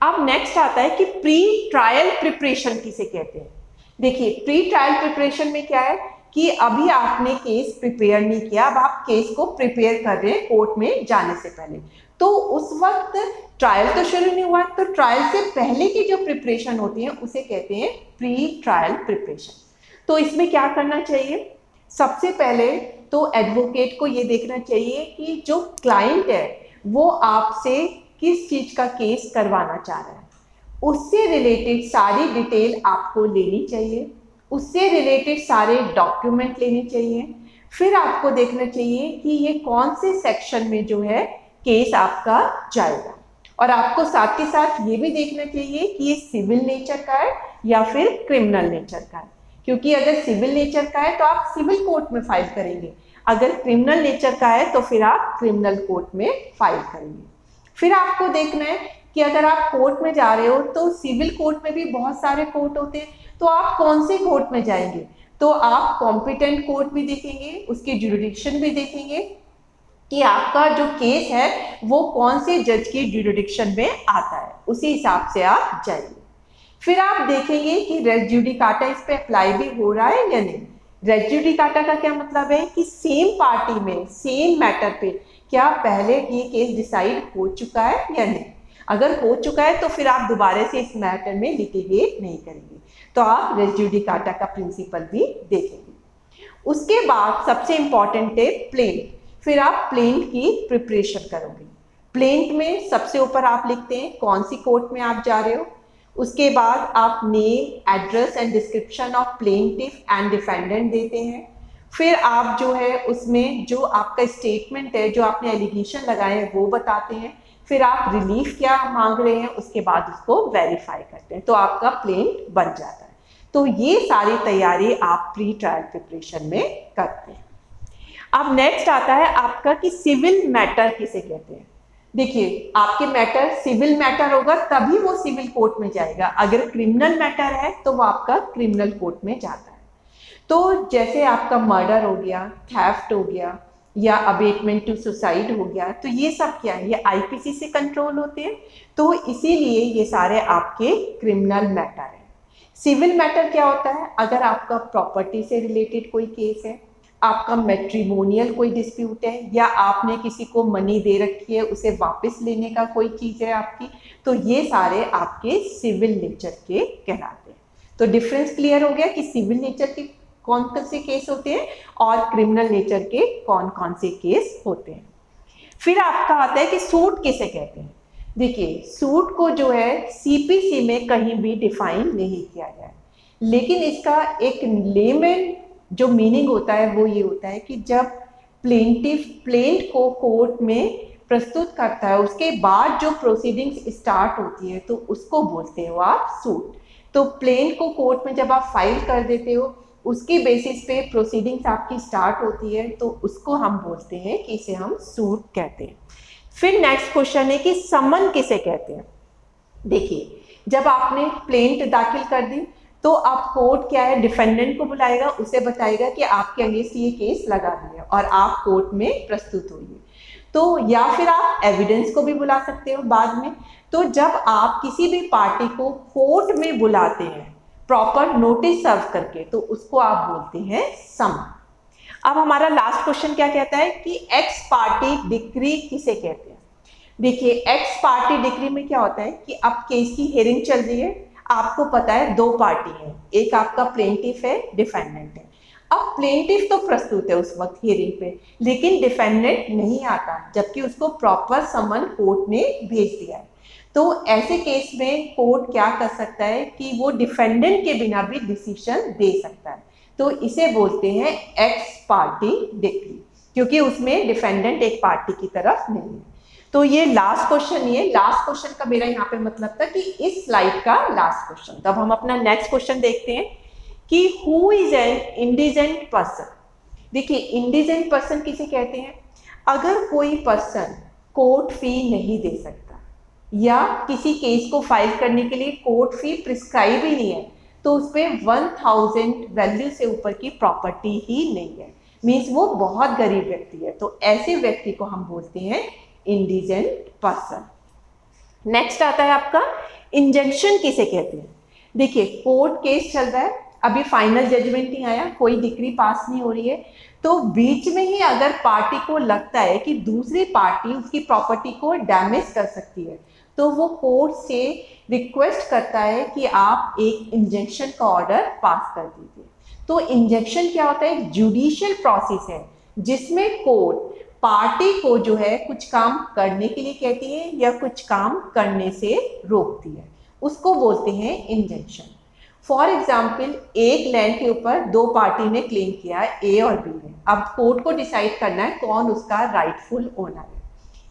अब नेक्स्ट आता है कि प्री ट्रायल प्रिपरेशन किसे कहते हैं? देखिए प्री ट्रायल प्रिपरेशन में क्या है कि अभी आपने केस प्रिपेयर नहीं किया, अब आप केस को प्रिपेयर कर रहे हैं कोर्ट में जाने से पहले। तो उस वक्त ट्रायल तो शुरू नहीं हुआ तो ट्रायल से पहले की जो प्रिपरेशन होती है, उसे कहते हैं प्री ट्रायल प्रिपरेशन तो इसमें क्या करना चाहिए? सबसे पहले तो एडवोकेट को ये देखना चाहिए कि जो क्लाइंट है, वो आपसे किस चीज़ का केस करवाना चाह रहा है। उससे रिलेटेड सारी डिटेल आपको लेनी चाहिए। उससे रिलेटेड सारे डॉक्यूमेंट लेने चाहिए। फिर आपको देखना चाहिए कि ये कौन से सेक्शन में जो है केस आपका जाएगा। और आपको साथ के साथ ये भी देखना चाहिए कि ये सिविल नेचर का है या फिर क्रिमिनल नेचर का है। क्योंकि अगर सिविल नेचर का है तो आप सिविल कोर्ट में फ़ाइल करेंगे। अगर क्रिमिनल नेचर का है तो फिर आप क्रिमिनल कोर्ट में फ़ाइल करेंगे। फिर आपको देखना है कि अगर आप कोर्ट में जा रहे हो तो सिविल कोर्ट में भी बहुत सारे कोर्ट होते हैं। तो आप कौन से कोर्ट में जाएँगे? तो आप कॉम्पिटेंट कोर्ट भी देखेंगे, उसके जुडिक्शन भी देखेंगे कि आपका जो केस है, वो कौन से जज की जुडिक्शन में आता है। उसी हिसाब से आप जाइए। फिर आप देखेंगे कि रेजुडिकाटा इस पर अप्लाई भी हो रहा है या नहीं। रेजुडिकाटा का क्या मतलब है कि सेम पार्टी में सेम मैटर पे क्या पहले ये केस डिसाइड हो चुका है या नहीं? अगर हो चुका है तो फिर आप दोबारा से इस मैटर में लिटिगेट नहीं करेंगे। तो आप रेजुडिकाटा का प्रिंसिपल भी देखेंगे। उसके बाद सबसे इंपॉर्टेंट है प्लेंट फिर आप प्लेंट की प्रिपरेशन करोगे। प्लेंट में सबसे ऊपर आप लिखते हैं कौन सी कोर्ट में आप जा रहे हो। उसके बाद आप name address and description of plaintiff and defendant देते हैं। फिर आप जो है उसमें जो आपका स्टेटमेंट है, जो आपने एलिगेशन लगाए हैं, वो बताते हैं। फिर आप रिलीफ क्या मांग रहे हैं, उसके बाद उसको वेरीफाई करते हैं। तो आपका प्लेन बन जाता है। तो ये सारी तैयारी आप प्री ट्रायल प्रिपरेशन में करते हैं। अब नेक्स्ट आता है आपका कि सिविल मैटर किसे कहते हैं। देखिए, आपके मैटर सिविल मैटर होगा, तभी वो सिविल कोर्ट में जाएगा। अगर क्रिमिनल मैटर है तो वो आपका क्रिमिनल कोर्ट में जाता है। तो जैसे आपका मर्डर हो गया थेफ्ट हो गया, या अबेटमेंट टू सुसाइड हो गया तो ये सब क्या है? ये आईपीसी से कंट्रोल होते हैं। तो इसीलिए ये सारे आपके क्रिमिनल मैटर हैं। सिविल मैटर क्या होता है? अगर आपका प्रॉपर्टी से रिलेटेड कोई केस है, आपका मेट्रीमोनियल कोई डिस्प्यूट है, या आपने किसी को मनी दे रखी है, उसे वापस लेने का कोई चीज़ है आपकी तो ये सारे आपके सिविल नेचर के कहलाते हैं। तो डिफरेंस क्लियर हो गया कि सिविल नेचर के कौन कौन से केस होते हैं और क्रिमिनल नेचर के कौन कौन से केस होते हैं। फिर आपका आता है कि सूट किसे कहते हैं। देखिए सूट को जो है सीपीसी में कहीं भी डिफाइन नहीं किया गया है। लेकिन इसका एक लेमन जो मीनिंग होता है, वो ये होता है कि जब प्लेंटिव प्लेंट को कोर्ट में प्रस्तुत करता है, उसके बाद जो प्रोसीडिंग्स स्टार्ट होती है तो उसको बोलते हो आप सूट तो प्लेन को कोर्ट में जब आप फ़ाइल कर देते हो उसकी बेसिस पे प्रोसीडिंग्स आपकी स्टार्ट होती है तो उसको हम बोलते हैं कि इसे हम सूट कहते हैं। फिर नेक्स्ट क्वेश्चन है कि समन किसे कहते हैं? देखिए, जब आपने प्लेंट दाखिल कर दी तो आप कोर्ट क्या है? डिफेंडेंट को बुलाएगा, उसे बताएगा कि आपके अगेंस्ट ये केस लगा दिया और आप कोर्ट में प्रस्तुत होइए। तो या फिर आप एविडेंस को भी बुला सकते हो बाद में। तो जब आप किसी भी पार्टी को कोर्ट में बुलाते हैं प्रॉपर नोटिस सर्व करके तो उसको आप बोलते हैं सम अब हमारा लास्ट क्वेश्चन क्या कहता है कि एक्स पार्टी डिक्री किसे कहते हैं? देखिए एक्स पार्टी डिक्री में क्या होता है कि अब केस की हेयरिंग चल रही है, आपको पता है दो पार्टी है, एक आपका प्लेंटिफ है डिफेंडेंट है. अब प्लेंटिफ तो प्रस्तुत है उस वक्त हियरिंग पे, लेकिन डिफेंडेंट नहीं आता, जबकि उसको प्रॉपर समन कोर्ट ने भेज दिया है. तो ऐसे केस में कोर्ट क्या कर सकता है कि वो डिफेंडेंट के बिना भी डिसीज़न दे सकता है। तो इसे बोलते हैं एक्स पार्टी डिक्री क्योंकि उसमें डिफेंडेंट एक पार्टी की तरफ़ नहीं है। तो ये लास्ट क्वेश्चन ये लास्ट क्वेश्चन का मेरा यहाँ पे मतलब था कि इस स्लाइड का लास्ट क्वेश्चन तो अब हम अपना नेक्स्ट क्वेश्चन देखते हैं कि who is an indigent person देखिए इंडिजेंट पर्सन किसे कहते हैं? अगर कोई पर्सन कोर्ट फ़ी नहीं दे सकता या किसी केस को फ़ाइल करने के लिए कोर्ट फ़ी प्रिस्क्राइब ही नहीं है तो उस पर वन थाउज़ेंड वैल्यू से ऊपर की प्रॉपर्टी ही नहीं है। मीन्स वो बहुत गरीब व्यक्ति है तो ऐसे व्यक्ति को हम बोलते हैं इंडिजेंट पर्सन नेक्स्ट आता है आपका इंजेक्शन किसे कहते हैं? देखिए कोर्ट केस चल रहा है, अभी फाइनल जजमेंट नहीं आया, कोई डिग्री पास नहीं हो रही है तो बीच में ही अगर पार्टी को लगता है कि दूसरी पार्टी उसकी प्रॉपर्टी को डैमेज कर सकती है तो वो कोर्ट से रिक्वेस्ट करता है कि आप एक इंजेक्शन का ऑर्डर पास कर दीजिए। तो इंजेक्शन क्या होता है? जुडिशियल प्रोसेस है, जिसमें कोर्ट पार्टी को जो है कुछ काम करने के लिए कहती है या कुछ काम करने से रोकती है। उसको बोलते हैं इंजेक्शन फॉर एग्ज़ाम्पल एक लैंड के ऊपर दो पार्टी ने क्लेम किया ए और बी ने। अब कोर्ट को डिसाइड करना है कौन उसका राइटफुल ओनर है।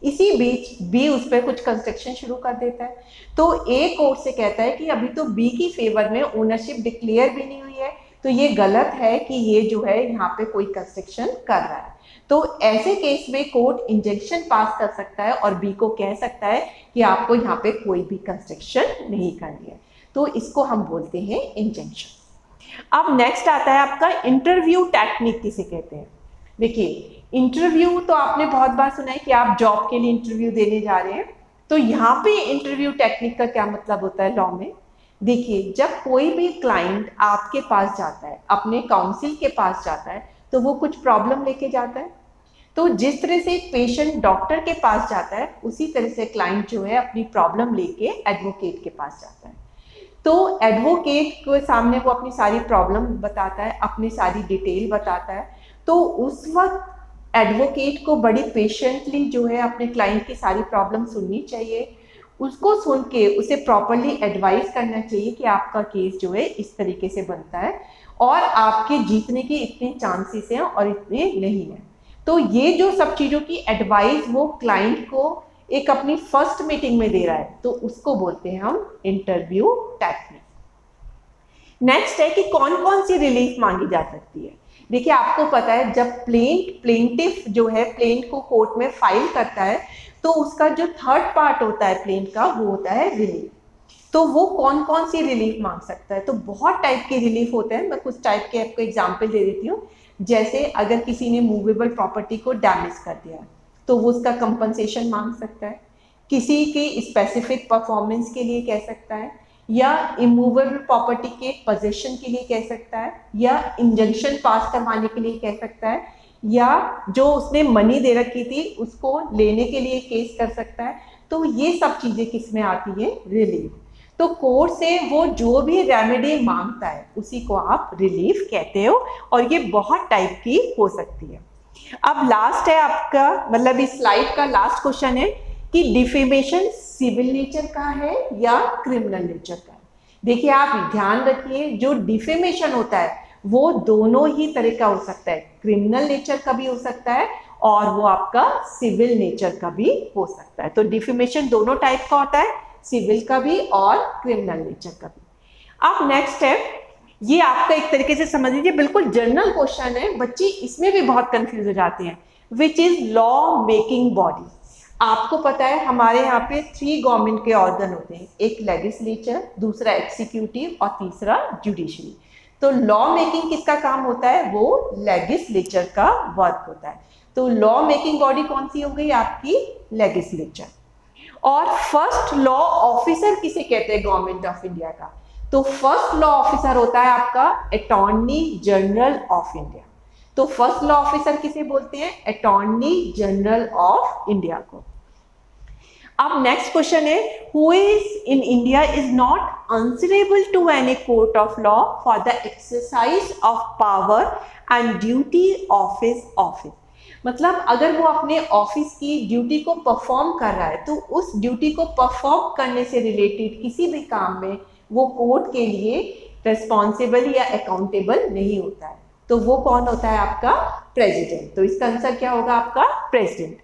इसी बीच बी उस पर कुछ कंस्ट्रक्शन शुरू कर देता है। तो ए कोर्ट से कहता है कि अभी तो बी की फेवर में ओनरशिप डिक्लेयर भी नहीं हुई है। तो ये गलत है कि ये जो है यहाँ पे कोई कंस्ट्रक्शन कर रहा है। तो ऐसे केस में कोर्ट इंजेक्शन पास कर सकता है और बी को कह सकता है कि आपको यहाँ पे कोई भी कंस्ट्रक्शन नहीं करनी है। तो इसको हम बोलते हैं इंजेक्शन अब नेक्स्ट आता है आपका इंटरव्यू टेक्निक किसे कहते हैं? देखिए इंटरव्यू तो आपने बहुत बार सुना है कि आप जॉब के लिए इंटरव्यू देने जा रहे हैं। तो यहाँ पे इंटरव्यू टेक्निक का क्या मतलब होता है लॉ में? देखिए, जब कोई भी क्लाइंट आपके पास जाता है, अपने काउंसिल के पास जाता है तो वो कुछ प्रॉब्लम लेके जाता है। तो जिस तरह से एक पेशेंट डॉक्टर के पास जाता है, उसी तरह से क्लाइंट जो है अपनी प्रॉब्लम लेके एडवोकेट के पास जाता है। तो एडवोकेट के सामने वो अपनी सारी प्रॉब्लम बताता है, अपनी सारी डिटेल बताता है। तो उस वक्त एडवोकेट को बड़ी पेशेंटली जो है अपने क्लाइंट की सारी प्रॉब्लम सुननी चाहिए। उसको सुन के, उसे प्रॉपरली एडवाइस करना चाहिए कि आपका केस जो है इस तरीके से बनता है और आपके जीतने के इतने चांसेस हैं और इतने नहीं हैं। तो ये जो सब चीज़ों की एडवाइस वो क्लाइंट को एक अपनी फ़र्स्ट मीटिंग में दे रहा है तो उसको बोलते हैं हम इंटरव्यू टेक्निक नेक्स्ट है कि कौन कौन सी रिलीफ मांगी जा सकती है। देखिए, आपको पता है, जब प्लेंट प्लेंटिफ जो है प्लेंट को कोर्ट में फ़ाइल करता है तो उसका जो थर्ड पार्ट होता है प्लेंट का, वो होता है रिलीफ तो वो कौन कौन सी रिलीफ मांग सकता है? तो बहुत टाइप के रिलीफ होते हैं, मैं कुछ टाइप के आपको एग्ज़ाम्पल दे देती हूँ. जैसे, अगर किसी ने मूवेबल प्रॉपर्टी को डैमेज कर दिया तो वो उसका कंपनसेशन मांग सकता है. किसी के स्पेसिफिक परफॉर्मेंस के लिए कह सकता है. या इमूवेबल प्रॉपर्टी के पोजेशन के लिए कह सकता है, या इंजंक्शन पास करवाने के लिए कह सकता है, या जो उसने मनी दे रखी थी, उसको लेने के लिए केस कर सकता है। तो ये सब चीज़ें किसमें आती है? रिलीफ तो कोर्ट से वो जो भी रेमेडी माँगता है, उसी को आप रिलीफ कहते हो, और ये बहुत टाइप की हो सकती है। अब लास्ट है आपका मतलब इस स्लाइड का लास्ट क्वेश्चन है। कि डिफेमेशन सिविल नेचर का है या क्रिमिनल नेचर का है? देखिए, आप ध्यान रखिए, जो डिफेमेशन होता है, वो दोनों ही तरह का हो सकता है। क्रिमिनल नेचर का भी हो सकता है और वो आपका सिविल नेचर का भी हो सकता है। तो डिफेमेशन दोनों टाइप का होता है, सिविल का भी और क्रिमिनल नेचर का भी। अब नेक्स्ट है ये आपका एक तरीके से समझ लीजिए, बिल्कुल जनरल क्वेश्चन है। बच्चे इसमें भी बहुत कंफ्यूज हो जाते हैं which is law making body आपको पता है, हमारे यहाँ पे थ्री गवर्नमेंट के ऑर्गन होते हैं। एक लेजिस्लेचर दूसरा एक्सिक्यूटिव और तीसरा जुडिशरी तो लॉ मेकिंग किसका काम होता है? वो लेजिस्लेचर का वर्क होता है। तो लॉ मेकिंग बॉडी कौन सी हो गई? आपकी लेजिस्लेचर और फ़र्स्ट लॉ ऑफिसर किसे कहते हैं गवर्नमेंट ऑफ़ इंडिया का? तो फ़र्स्ट लॉ ऑफिसर होता है आपका अटॉर्नी जनरल ऑफ़ इंडिया तो फ़र्स्ट लॉ ऑफिसर किसे बोलते हैं? अटॉर्नी जनरल ऑफ़ इंडिया को। अब नेक्स्ट क्वेश्चन है who is in India is not answerable to any court of law for the exercise of power and duty of his office मतलब अगर वो अपने ऑफ़िस की ड्यूटी को परफॉर्म कर रहा है तो उस ड्यूटी को परफॉर्म करने से रिलेटेड किसी भी काम में वो कोर्ट के लिए रिस्पॉन्सिबल या अकाउंटेबल नहीं होता है। तो वो कौन होता है आपका प्रेसिडेंट तो इसका आंसर क्या होगा आपका? प्रेसिडेंट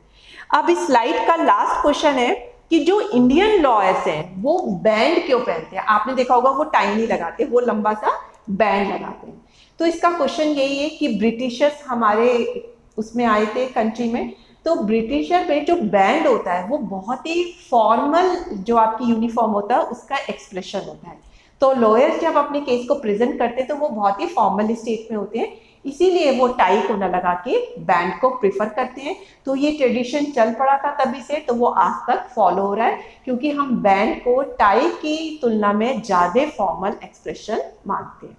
अब इस स्लाइड का लास्ट क्वेश्चन है कि जो इंडियन लॉयर्स हैं, वो बैंड क्यों पहनते हैं? आपने देखा होगा वो टाई नहीं लगाते, वो लंबा सा बैंड लगाते हैं। तो इसका क्वेश्चन यही है कि ब्रिटिशर्स हमारे उसमें आए थे कंट्री में तो ब्रिटिशर में जो बैंड होता है, वो बहुत ही फॉर्मल जो आपकी यूनिफॉर्म होता है, उसका एक्सप्रेशन होता है। तो लॉयर्स जब अपने केस को प्रेजेंट करते हैं तो वो बहुत ही फॉर्मल स्टेट में होते हैं। इसीलिए वो टाई को न लगा के बैंड को प्रिफर करते हैं। तो ये ट्रेडिशन चल पड़ा था तभी से तो वो आज तक फॉलो हो रहा है, क्योंकि हम बैंड को टाई की तुलना में ज़्यादा फॉर्मल एक्सप्रेशन मानते हैं।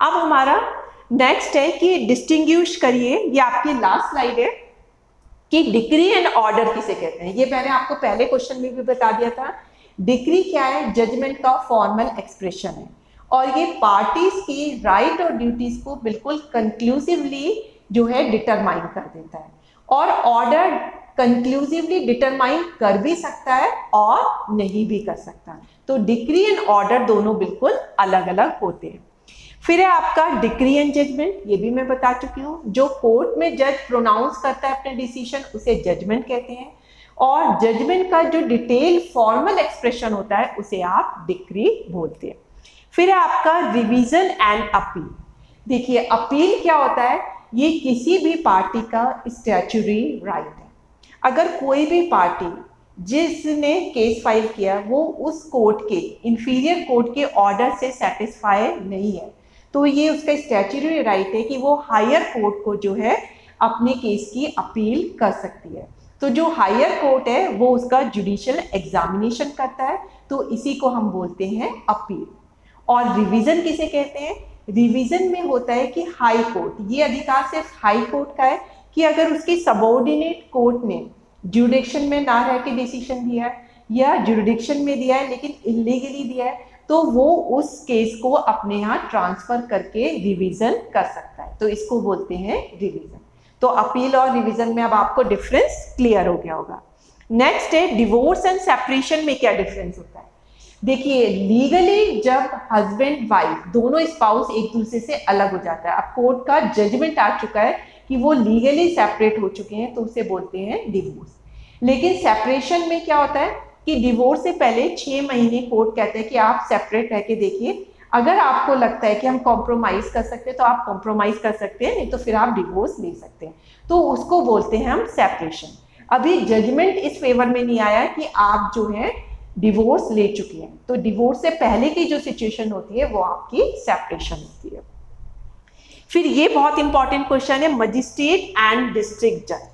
अब हमारा नेक्स्ट है कि डिस्टिंग्विश करिए। ये आपकी लास्ट स्लाइड है कि डिग्री एंड ऑर्डर किसे कहते हैं। ये मैंने आपको पहले क्वेश्चन में भी बता दिया था। डिग्री क्या है? जजमेंट का फॉर्मल एक्सप्रेशन है। और ये पार्टीज़ की राइट और ड्यूटीज़ को बिल्कुल कंक्लूसिवली जो है डिटरमाइन कर देता है। और ऑर्डर कंक्लूसिवली डिटरमाइन कर भी सकता है और नहीं भी कर सकता। तो डिग्री एंड ऑर्डर दोनों बिल्कुल अलग अलग होते हैं। फिर है आपका डिक्री एंड जजमेंट ये भी मैं बता चुकी हूँ। जो कोर्ट में जज प्रोनाउंस करता है अपने डिसीज़न उसे जजमेंट कहते हैं। और जजमेंट का जो डिटेल फॉर्मल एक्सप्रेशन होता है, उसे आप डिक्री बोलते हैं। फिर आपका रिवीजन एंड अपील देखिए अपील क्या होता है? ये किसी भी पार्टी का स्टैचुरी राइट है। अगर कोई भी पार्टी जिसने केस फ़ाइल किया, वो उस कोर्ट के इंफीरियर कोर्ट के ऑर्डर से सेटिस्फाई नहीं है तो ये उसका स्टैचुरी राइट है कि वो हायर कोर्ट को जो है, अपने केस की अपील कर सकती है। तो जो हायर कोर्ट है, वो उसका जुडिशल एग्जामिनेशन करता है तो इसी को हम बोलते हैं अपील और रिवीजन किसे कहते हैं? रिवीजन में होता है कि हाई कोर्ट ये अधिकार सिर्फ़ हाई कोर्ट का है कि अगर उसकी सबॉर्डिनेट कोर्ट ने जुडिक्शन में ना रह के डिसीज़न दिया है या जुडिक्शन में दिया है, लेकिन इलीगली दिया है तो वो उस केस को अपने यहाँ ट्रांसफ़र करके रिवीजन कर सकता है। तो इसको बोलते हैं रिवीजन तो अपील और रिवीजन में अब आपको डिफरेंस क्लियर हो गया होगा। नेक्स्ट है डिवोर्स एंड सेपरेशन में क्या डिफरेंस होता है? देखिए लीगली जब हस्बैंड वाइफ दोनों स्पाउस एक दूसरे से अलग हो जाता है, अब कोर्ट का जजमेंट आ चुका है कि वो लीगली सेपरेट हो चुके हैं तो उसे बोलते हैं डिवोर्स लेकिन सेपरेशन में क्या होता है कि डिवोर्स से पहले छः महीने कोर्ट कहते हैं कि आप सेपरेट रह के देखिए। अगर आपको लगता है कि हम कॉम्प्रोमाइज़ कर सकते हैं तो आप कॉम्प्रोमाइज़ कर सकते हैं, नहीं तो फिर आप डिवोर्स ले सकते हैं। तो उसको बोलते हैं हम सेपरेशन अभी जजमेंट इस फेवर में नहीं आया कि आप जो है डिवोर्स ले चुके हैं। तो डिवोर्स से पहले की जो सिचुएशन होती है, वो आपकी सेपरेशन होती है। फिर ये बहुत इंपॉर्टेंट क्वेश्चन है मजिस्ट्रेट एंड डिस्ट्रिक्ट जज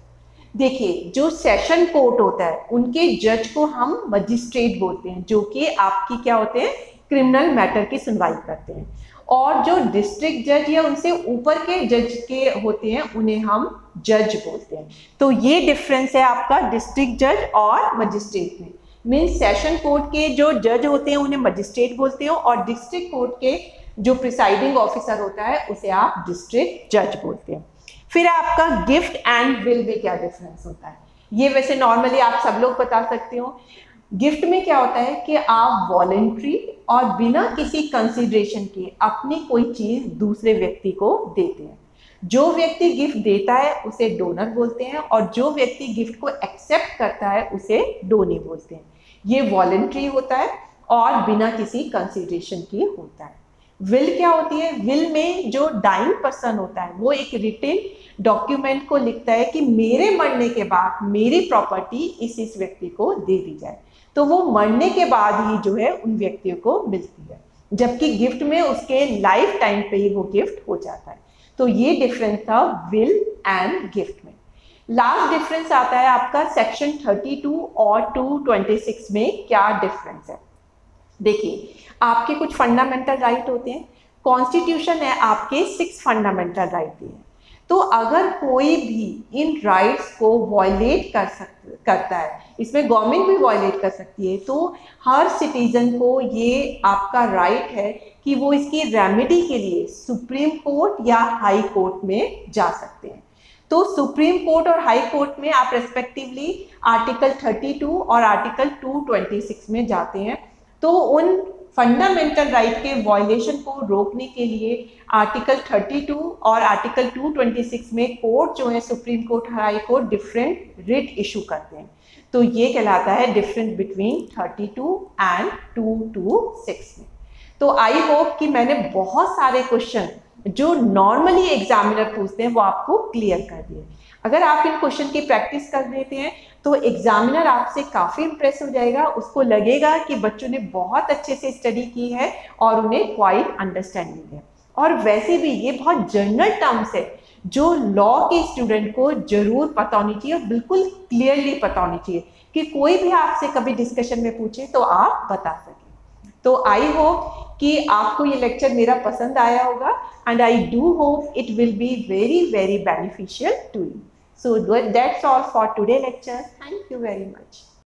देखिए, जो सेशन कोर्ट होता है, उनके जज को हम मजिस्ट्रेट बोलते हैं, जो कि आपकी क्या होते हैं क्रिमिनल मैटर की सुनवाई करते हैं। और जो डिस्ट्रिक्ट जज या उनसे ऊपर के जज के होते हैं, उन्हें हम जज बोलते हैं। तो ये डिफरेंस है आपका डिस्ट्रिक्ट जज और मजिस्ट्रेट में। मीन सेशन कोर्ट के जो जज होते हैं, उन्हें मजिस्ट्रेट बोलते हो और डिस्ट्रिक्ट कोर्ट के जो प्रिसाइडिंग ऑफिसर होता है, उसे आप डिस्ट्रिक्ट जज बोलते हो। फिर आपका गिफ्ट एंड विल में क्या डिफरेंस होता है? ये वैसे नॉर्मली आप सब लोग बता सकते हो। गिफ्ट में क्या होता है कि आप वॉलेंट्री और बिना किसी कंसिडरेशन के अपनी कोई चीज़ दूसरे व्यक्ति को देते हैं। जो व्यक्ति गिफ्ट देता है, उसे डोनर बोलते हैं और जो व्यक्ति गिफ्ट को एक्सेप्ट करता है, उसे डोनी बोलते हैं। ये वॉलेंट्री होता है और बिना किसी कंसिडरेशन के होता है। विल क्या होती है? विल में जो डाइंग पर्सन होता है, वो एक रिटेन डॉक्यूमेंट को लिखता है कि मेरे मरने के बाद मेरी प्रॉपर्टी इस इस व्यक्ति को दे दी जाए। तो वो मरने के बाद ही जो है उन व्यक्तियों को मिलती है। जबकि गिफ्ट में उसके लाइफ टाइम पे ही वो गिफ्ट हो जाता है। तो ये डिफरेंस था विल एंड गिफ्ट में। लास्ट डिफरेंस आता है आपका सेक्शन 32 और 226 में क्या डिफरेंस है? देखिए, आपके कुछ फंडामेंटल राइट होते हैं। कॉन्स्टिट्यूशन है आपके सिक्स फंडामेंटल राइट दिए तो अगर कोई भी इन राइट्स को वॉयलेट कर सक, करता है, इसमें गवर्नमेंट भी वॉयलेट कर सकती है तो हर सिटीजन को ये आपका राइट है कि वो इसकी रेमेडी के लिए सुप्रीम कोर्ट या हाई कोर्ट में जा सकते हैं। तो सुप्रीम कोर्ट और हाई कोर्ट में आप रेस्पेक्टिवली आर्टिकल 32 और आर्टिकल 226 में जाते हैं। तो उन फंडामेंटल राइट के वॉयलेशन को रोकने के लिए आर्टिकल 32 और आर्टिकल 226 में कोर्ट जो है supreme court, high court different writ issue करते हैं। तो ये कहलाता है डिफरेंस बिटवीन 32 एंड 226 में। तो आई होप कि मैंने बहुत सारे क्वेश्चन जो नॉर्मली एग्जामिनर पूछते हैं, वो आपको क्लियर कर दिए अगर आप इन क्वेश्चन की प्रैक्टिस कर देते हैं तो एग्जामिनर आपसे काफ़ी इंप्रेस हो जाएगा। उसको लगेगा कि बच्चों ने बहुत अच्छे से स्टडी की है और उन्हें क्वाइट अंडरस्टैंडिंग है। और वैसे भी ये बहुत जनरल टर्म्स है, जो लॉ के स्टूडेंट को ज़रूर पता होनी चाहिए और बिल्कुल क्लियरली पता होनी चाहिए कि कोई भी आपसे कभी डिस्कशन में पूछे तो आप बता सकें। तो आई होप कि आपको ये लेक्चर मेरा पसंद आया होगा and I do hope it will be very very beneficial to you so that's all for today lecture thank you very much.